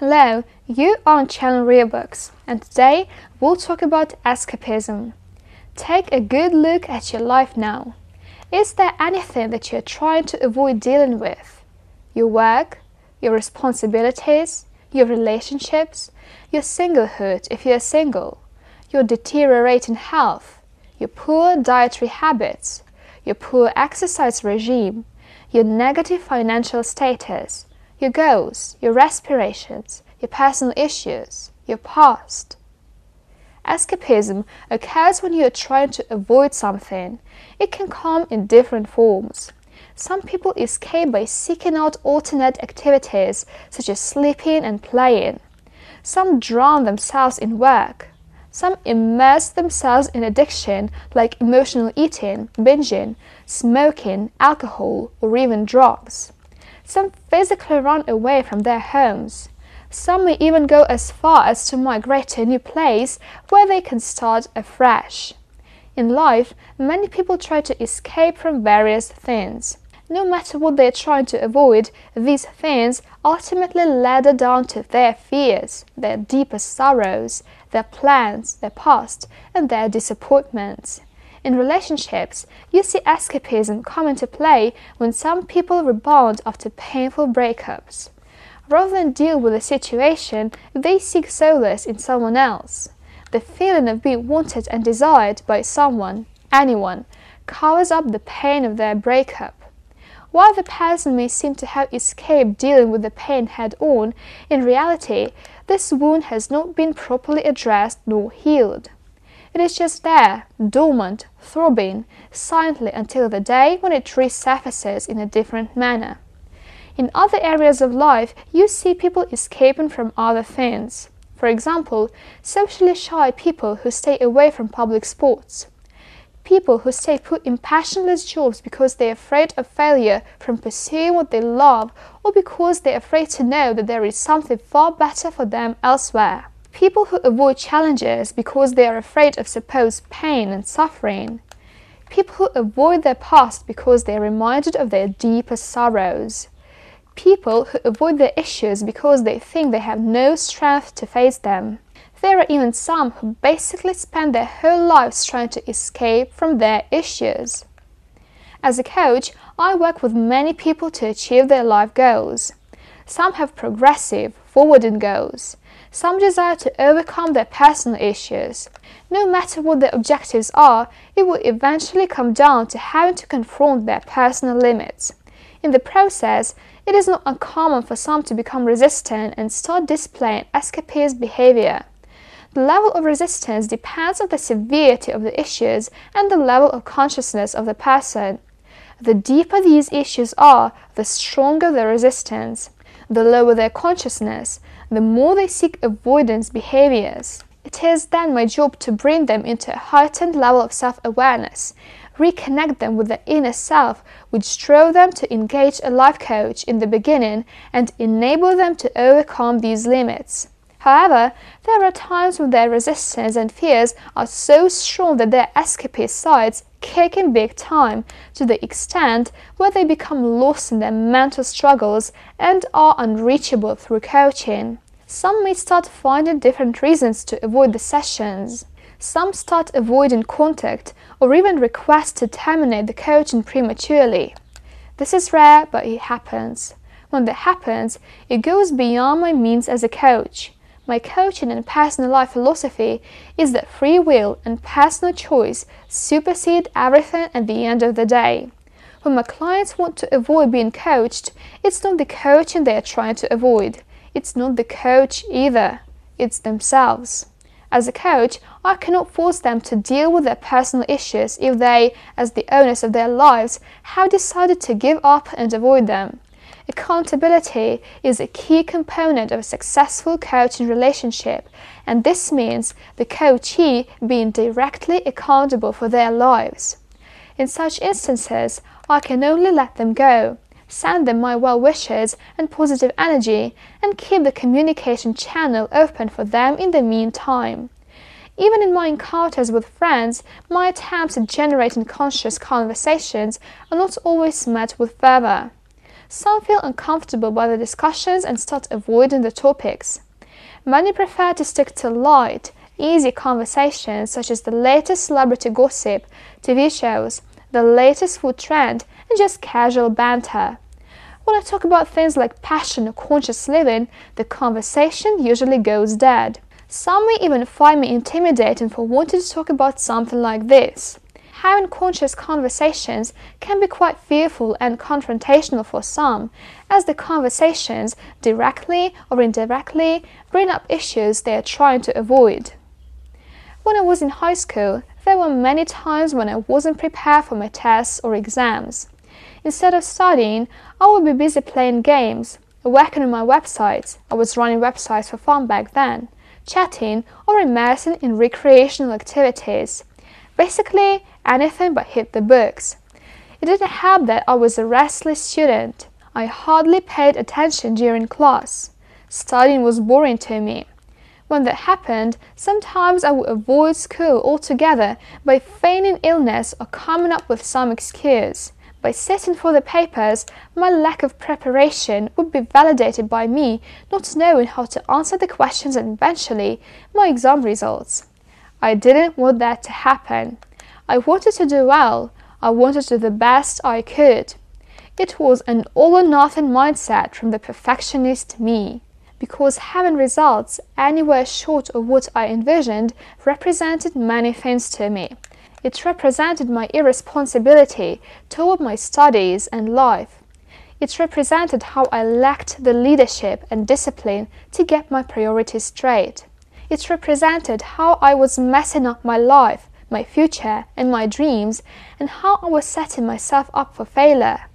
Hello, you are on Channel Real Books, and today we'll talk about escapism. Take a good look at your life now. Is there anything that you're trying to avoid dealing with? Your work, your responsibilities, your relationships, your singlehood if you're single, your deteriorating health, your poor dietary habits, your poor exercise regime, your negative financial status, your goals, your aspirations, your personal issues, your past. Escapism occurs when you are trying to avoid something. It can come in different forms. Some people escape by seeking out alternate activities such as sleeping and playing. Some drown themselves in work. Some immerse themselves in addiction like emotional eating, binging, smoking, alcohol, or even drugs. Some physically run away from their homes. Some may even go as far as to migrate to a new place where they can start afresh. In life, many people try to escape from various things. No matter what they are trying to avoid, these things ultimately ladder down to their fears, their deepest sorrows, their plans, their past, and their disappointments. In relationships, you see escapism come into play when some people rebound after painful breakups. Rather than deal with the situation, they seek solace in someone else. The feeling of being wanted and desired by someone, anyone, covers up the pain of their breakup. While the person may seem to have escaped dealing with the pain head on, in reality, this wound has not been properly addressed nor healed. It is just there, dormant, throbbing, silently until the day when it resurfaces in a different manner. In other areas of life, you see people escaping from other things. For example, socially shy people who stay away from public sports. People who stay put in passionless jobs because they're afraid of failure from pursuing what they love or because they're afraid to know that there is something far better for them elsewhere. People who avoid challenges because they are afraid of supposed pain and suffering. People who avoid their past because they are reminded of their deepest sorrows. People who avoid their issues because they think they have no strength to face them. There are even some who basically spend their whole lives trying to escape from their issues. As a coach, I work with many people to achieve their life goals. Some have progressive, forwarding goals. Some desire to overcome their personal issues. No matter what their objectives are, it will eventually come down to having to confront their personal limits. In the process, it is not uncommon for some to become resistant and start displaying escapist behavior. The level of resistance depends on the severity of the issues and the level of consciousness of the person. The deeper these issues are, the stronger the resistance. The lower their consciousness, the more they seek avoidance behaviors. It is then my job to bring them into a heightened level of self awareness, reconnect them with their inner self, which drove them to engage a life coach in the beginning and enable them to overcome these limits. However, there are times when their resistance and fears are so strong that their escapist sides kick in big time to the extent where they become lost in their mental struggles and are unreachable through coaching. Some may start finding different reasons to avoid the sessions. Some start avoiding contact or even request to terminate the coaching prematurely. This is rare, but it happens. When that happens, it goes beyond my means as a coach. My coaching and personal life philosophy is that free will and personal choice supersede everything at the end of the day. When my clients want to avoid being coached, it's not the coaching they are trying to avoid. It's not the coach either. It's themselves. As a coach, I cannot force them to deal with their personal issues if they, as the owners of their lives, have decided to give up and avoid them. Accountability is a key component of a successful coaching relationship, and this means the coachee being directly accountable for their lives. In such instances, I can only let them go, send them my well wishes and positive energy, and keep the communication channel open for them in the meantime. Even in my encounters with friends, my attempts at generating conscious conversations are not always met with fervor. Some feel uncomfortable by the discussions and start avoiding the topics. Many prefer to stick to light, easy conversations such as the latest celebrity gossip, TV shows, the latest food trend, and just casual banter. When I talk about things like passion or conscious living, the conversation usually goes dead. Some may even find me intimidating for wanting to talk about something like this. Having conscious conversations can be quite fearful and confrontational for some, as the conversations, directly or indirectly, bring up issues they are trying to avoid. When I was in high school, there were many times when I wasn't prepared for my tests or exams. Instead of studying, I would be busy playing games, working on my websites. I was running websites for fun back then, chatting, or immersing in recreational activities. Basically, anything but hit the books. It didn't help that I was a restless student. I hardly paid attention during class. Studying was boring to me. When that happened, sometimes I would avoid school altogether by feigning illness or coming up with some excuse. By sitting for the papers, my lack of preparation would be validated by me not knowing how to answer the questions and eventually my exam results. I didn't want that to happen. I wanted to do well. I wanted to do the best I could. It was an all or nothing mindset from the perfectionist me because having results anywhere short of what I envisioned represented many things to me. It represented my irresponsibility toward my studies and life. It represented how I lacked the leadership and discipline to get my priorities straight. It represented how I was messing up my life, my future, and my dreams, and how I was setting myself up for failure.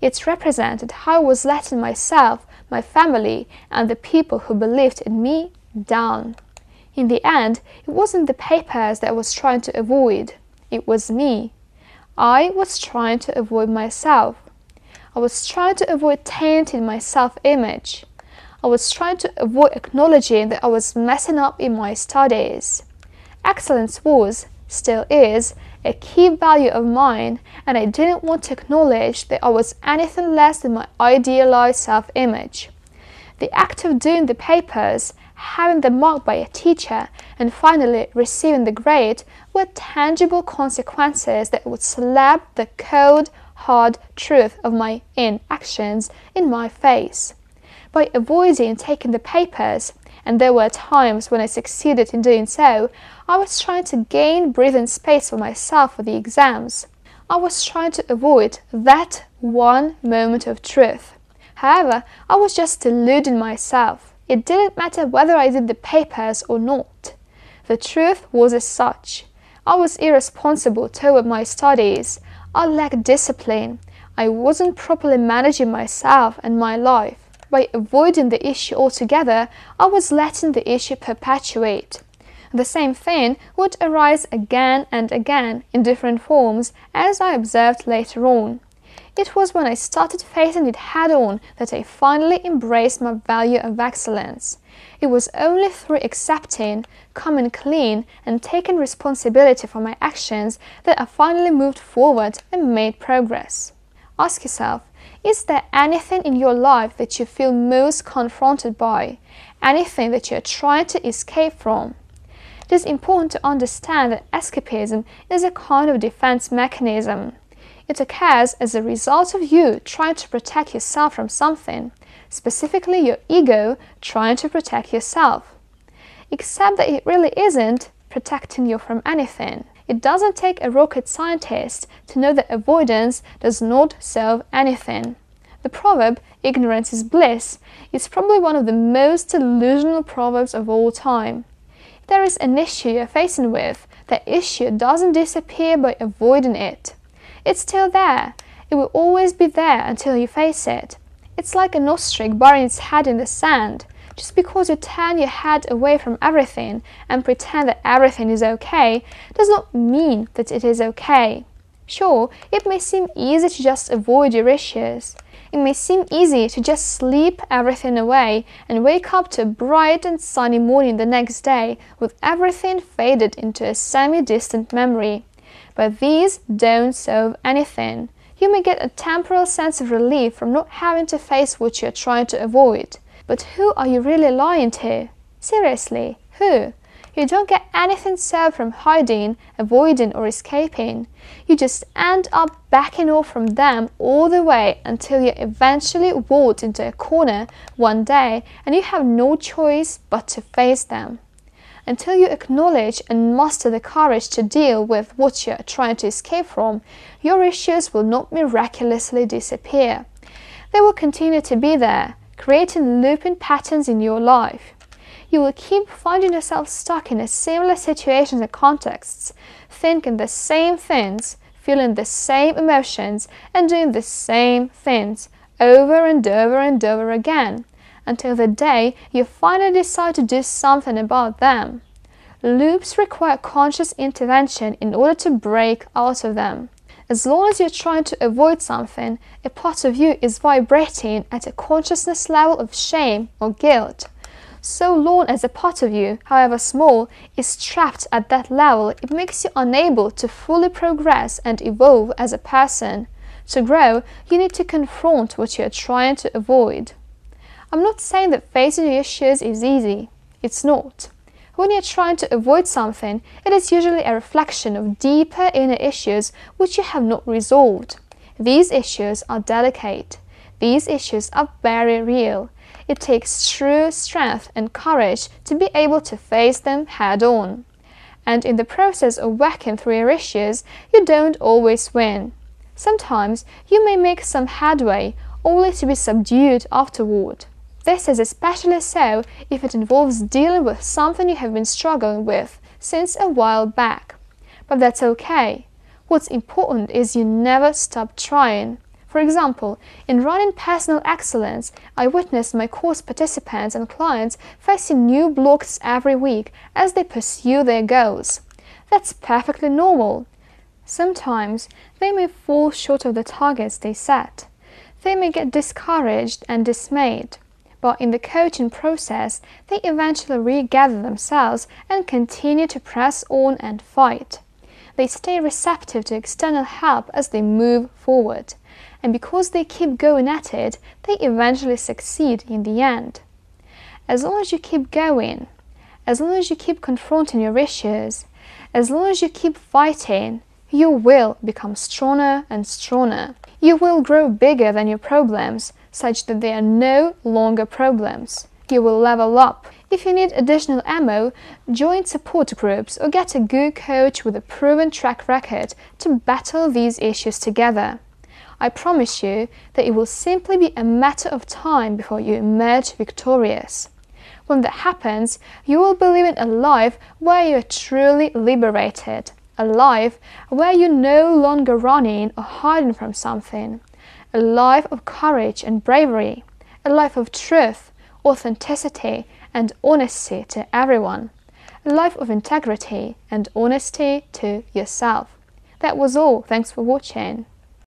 It represented how I was letting myself my family, and the people who believed in me down. In the end, it wasn't the papers that I was trying to avoid, it was me. I was trying to avoid myself. I was trying to avoid tainting my self image. I was trying to avoid acknowledging that I was messing up in my studies. Excellence was, still is, a key value of mine, and I didn't want to acknowledge that I was anything less than my idealized self image. The act of doing the papers, having them marked by a teacher, and finally receiving the grade were tangible consequences that would slap the cold, hard truth of my inactions in my face. By avoiding taking the papers, and there were times when I succeeded in doing so, I was trying to gain breathing space for myself for the exams. I was trying to avoid that one moment of truth. However, I was just deluding myself. It didn't matter whether I did the papers or not. The truth was as such. I was irresponsible toward my studies. I lacked discipline. I wasn't properly managing myself and my life. By avoiding the issue altogether, I was letting the issue perpetuate. The same thing would arise again and again in different forms, as I observed later on. It was when I started facing it head on that I finally embraced my value of excellence. It was only through accepting, coming clean, and taking responsibility for my actions that I finally moved forward and made progress. Ask yourself is there anything in your life that you feel most confronted by? Anything that you're trying to escape from? It is important to understand that escapism is a kind of defense mechanism. It occurs as a result of you trying to protect yourself from something, specifically your ego trying to protect yourself. Except that it really isn't protecting you from anything. It doesn't take a rocket scientist to know that avoidance does not solve anything. The proverb, ignorance is bliss, is probably one of the most delusional proverbs of all time If there is an issue you're facing with, that issue doesn't disappear by avoiding it. It's still there. It will always be there until you face it. It's like an ostrich burying its head in the sand. Just because you turn your head away from everything and pretend that everything is okay does not mean that it is okay. Sure, it may seem easy to just avoid your issues. It may seem easy to just sleep everything away and wake up to a bright and sunny morning the next day with everything faded into a semi distant memory. But these don't solve anything. You may get a temporal sense of relief from not having to face what you're trying to avoid. But who are you really lying to? Seriously, who? You don't get anything served from hiding, avoiding, or escaping. You just end up backing off from them all the way until you're eventually walked into a corner one day and you have no choice but to face them. Until you acknowledge and muster the courage to deal with what you're trying to escape from, your issues will not miraculously disappear. They will continue to be there, creating looping patterns in your life you will keep finding yourself stuck in a similar situations and contexts, thinking the same things, feeling the same emotions, and doing the same things over and over and over again until the day you finally decide to do something about them. Loops require conscious intervention in order to break out of them. As long as you're trying to avoid something, a part of you is vibrating at a consciousness level of shame or guilt. So long as a part of you, however small, is trapped at that level, it makes you unable to fully progress and evolve as a person. To grow, you need to confront what you are trying to avoid. I'm not saying that facing your issues is easy. It's not. When you're trying to avoid something, it is usually a reflection of deeper inner issues which you have not resolved. These issues are delicate. These issues are very real it takes true strength and courage to be able to face them head on. And in the process of working through your issues, you don't always win. Sometimes you may make some headway only to be subdued afterward. This is especially so if it involves dealing with something you have been struggling with since a while back. But that's okay. What's important is you never stop trying. For example, in running personal excellence, I witnessed my course participants and clients facing new blocks every week as they pursue their goals. That's perfectly normal. Sometimes they may fall short of the targets they set. They may get discouraged and dismayed. But in the coaching process, they eventually regather themselves and continue to press on and fight. They stay receptive to external help as they move forward and because they keep going at it, they eventually succeed in the end. As long as you keep going, as long as you keep confronting your issues, as long as you keep fighting, you will become stronger and stronger. You will grow bigger than your problems, such that they are no longer problems. You will level up. If you need additional ammo, join support groups or get a good coach with a proven track record to battle these issues together. I promise you that it will simply be a matter of time before you emerge victorious. When that happens, you will be living a life where you are truly liberated, a life where you're no longer running or hiding from something, a life of courage and bravery, a life of truth, authenticity, and honesty to everyone, a life of integrity and honesty to yourself. That was all. Thanks for watching.